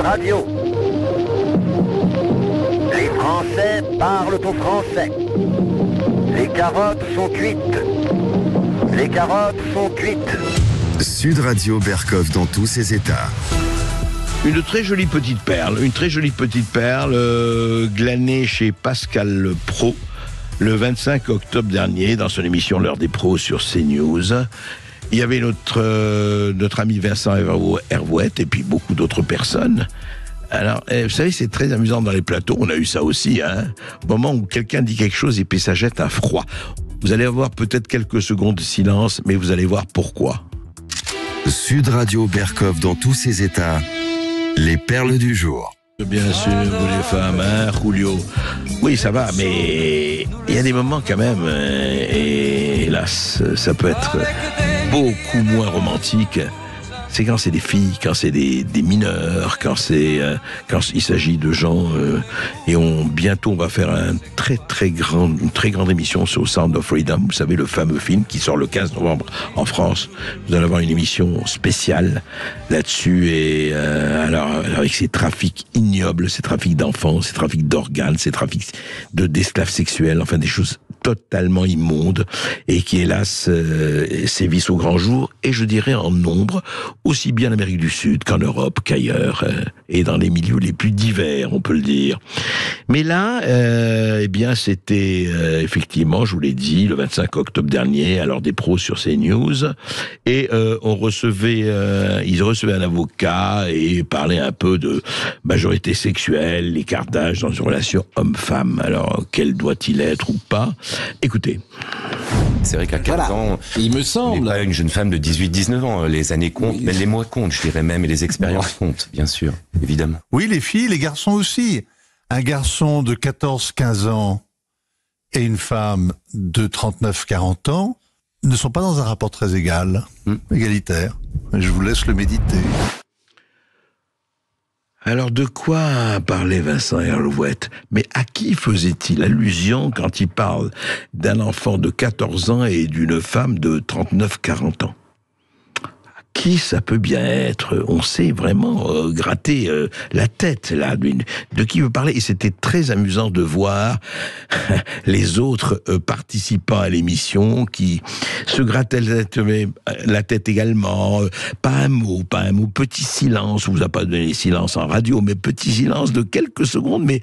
Sud Radio. Les Français parlent au français. Les carottes sont cuites. Les carottes sont cuites. Sud Radio Berkov dans tous ses états. Une très jolie petite perle, une très jolie petite perle euh, glanée chez Pascal Pro le 25 octobre dernier dans son émission L'heure des pros sur CNews. Il y avait notre, euh, notre ami Vincent Hervouette et puis beaucoup d'autres personnes. Alors, eh, vous savez, c'est très amusant dans les plateaux. On a eu ça aussi, hein. Au moment où quelqu'un dit quelque chose et puis ça jette un froid. Vous allez avoir peut-être quelques secondes de silence, mais vous allez voir pourquoi. Sud Radio Berkov dans tous ses états. Les perles du jour. Bien sûr, vous les femmes, hein, Julio. Oui, ça va, mais il y a des moments quand même, euh, et hélas, ça peut être beaucoup moins romantique c'est quand c'est des filles, quand c'est des, des, mineurs, quand c'est euh, quand il s'agit de gens euh, et on bientôt on va faire un très très grand une très grande émission sur Sound of Freedom, vous savez le fameux film qui sort le 15 novembre en France. Vous allez avoir une émission spéciale là-dessus et euh, alors avec ces trafics ignobles, ces trafics d'enfants, ces trafics d'organes, ces trafics de d'esclaves sexuels, enfin des choses totalement immondes et qui hélas euh, sévissent au grand jour et je dirais en nombre aussi bien en Amérique du Sud qu'en Europe, qu'ailleurs, euh, et dans les milieux les plus divers, on peut le dire. Mais là, euh, eh bien, c'était euh, effectivement, je vous l'ai dit, le 25 octobre dernier, alors des pros sur CNews, et euh, on recevait, euh, ils recevaient un avocat et parlaient un peu de majorité sexuelle, l'écart d'âge dans une relation homme-femme. Alors, quel doit-il être ou pas? Écoutez. C'est vrai qu'à 15 Voilà. ans, Il me semble. pas une jeune femme de 18-19 ans. Les années comptent, mais les mois comptent, je dirais même, et les expériences comptent, bien sûr, évidemment. Oui, les filles, les garçons aussi. Un garçon de 14-15 ans et une femme de 39-40 ans ne sont pas dans un rapport très égal, Hmm. égalitaire. Je vous laisse le méditer. Alors de quoi parlait Vincent Herlouette Mais à qui faisait-il allusion quand il parle d'un enfant de 14 ans et d'une femme de 39-40 ans? Qui ça peut bien être On sait vraiment euh, gratter euh, la tête là de, qui veut parler et c'était très amusant de voir les autres euh, participants à l'émission qui se grattaient la tête, euh, la tête également. euh, pas un mot, pas un mot. Petit silence. On vous a pas donné silence en radio, mais petit silence de quelques secondes, mais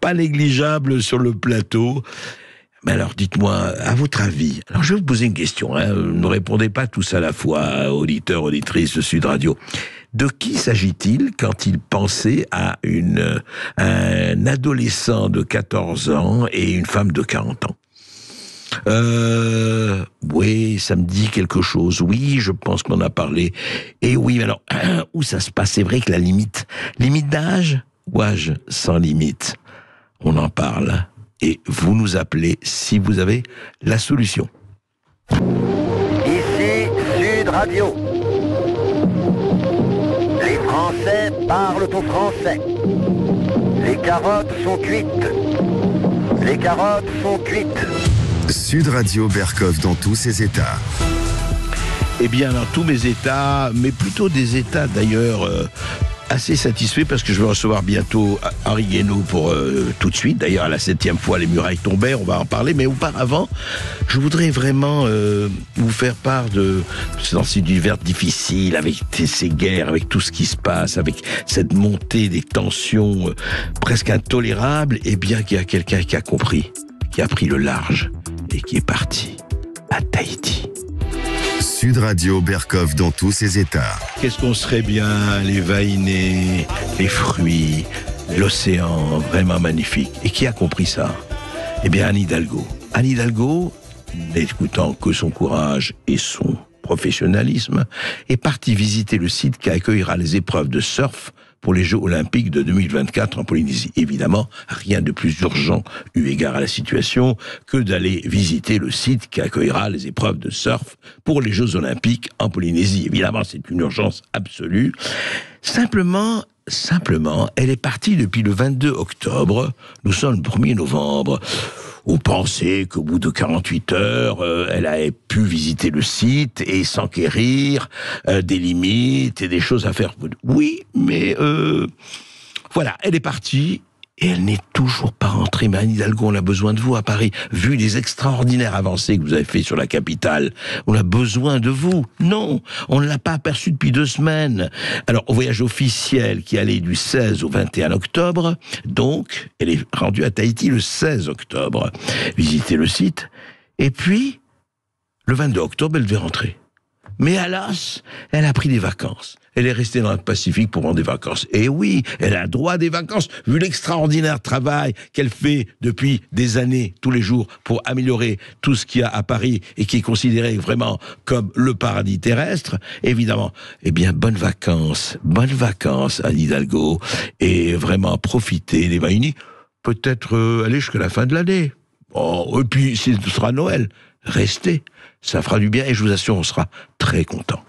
pas négligeable sur le plateau. Mais alors, dites-moi, à votre avis, alors je vais vous poser une question, hein, ne répondez pas tous à la fois, auditeurs, auditrices de Sud Radio. De qui s'agit-il quand il pensait à une, un adolescent de 14 ans et une femme de 40 ans? Euh, oui, ça me dit quelque chose. Oui, je pense qu'on a parlé. Et oui, alors, où ça se passe? C'est vrai que la limite, limite d'âge? Ou âge sans limite On en parle. Et vous nous appelez si vous avez la solution. Ici Sud Radio. Les Français parlent au français. Les carottes sont cuites. Les carottes sont cuites. Sud Radio Berkov dans tous ses états. Eh bien, dans tous mes états, mais plutôt des états d'ailleurs euh, assez satisfaits parce que je vais recevoir bientôt Henri Guénaud pour euh, tout de suite. D'ailleurs, à la septième fois, les murailles tombèrent, on va en parler. Mais auparavant, je voudrais vraiment euh, vous faire part de dans cet univers difficile, avec ces guerres, avec tout ce qui se passe, avec cette montée des tensions euh, presque intolérables. Et bien qu'il y a quelqu'un qui a compris, qui a pris le large et qui est parti à Tahiti. Sud Radio Berkov dans tous ses états. Qu'est-ce qu'on serait bien, les vainés, les fruits, l'océan, vraiment magnifique. Et qui a compris ça? Eh bien, Anne Hidalgo. Anne Hidalgo, n'écoutant que son courage et son professionnalisme, est partie visiter le site qui accueillera les épreuves de surf pour les Jeux Olympiques de 2024 en Polynésie. Évidemment, rien de plus urgent eu égard à la situation que d'aller visiter le site qui accueillera les épreuves de surf pour les Jeux Olympiques en Polynésie. Évidemment, c'est une urgence absolue. Simplement, simplement, elle est partie depuis le 22 octobre. Nous sommes le 1er novembre. On pensait qu'au bout de 48 heures, euh, elle avait pu visiter le site et s'enquérir euh, des limites et des choses à faire. Oui, mais euh, voilà, elle est partie et elle n'est toujours pas rentrée. Mais Anne Hidalgo, on a besoin de vous à Paris. Vu les extraordinaires avancées que vous avez fait sur la capitale, on a besoin de vous. Non, on ne l'a pas aperçu depuis deux semaines. Alors, au voyage officiel qui allait du 16 au 21 octobre, donc, elle est rendue à Tahiti le 16 octobre. Visiter le site. Et puis, le 22 octobre, elle devait rentrer. Mais alas, elle a pris des vacances. Elle est restée dans le Pacifique pour prendre des vacances. Et oui, elle a droit des vacances, vu l'extraordinaire travail qu'elle fait depuis des années, tous les jours, pour améliorer tout ce qu'il y a à Paris et qui est considéré vraiment comme le paradis terrestre. Évidemment, eh bien, bonnes vacances, bonnes vacances à Hidalgo, et vraiment profiter des Vaini. Peut-être euh, aller jusqu'à la fin de l'année. Oh, et puis, ce sera Noël. Restez. Ça fera du bien et je vous assure, on sera très content.